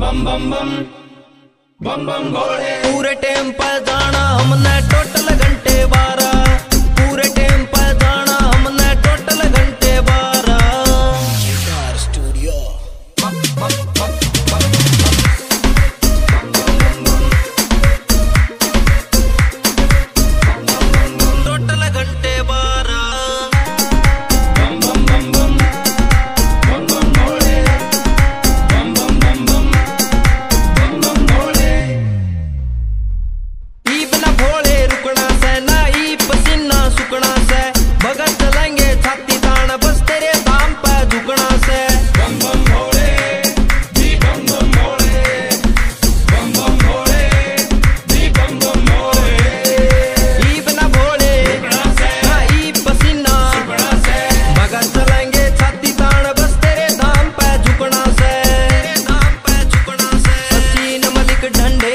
बम बम बम बम बम बम घोड़े पूरे टेम्पल जाना हमने डंडे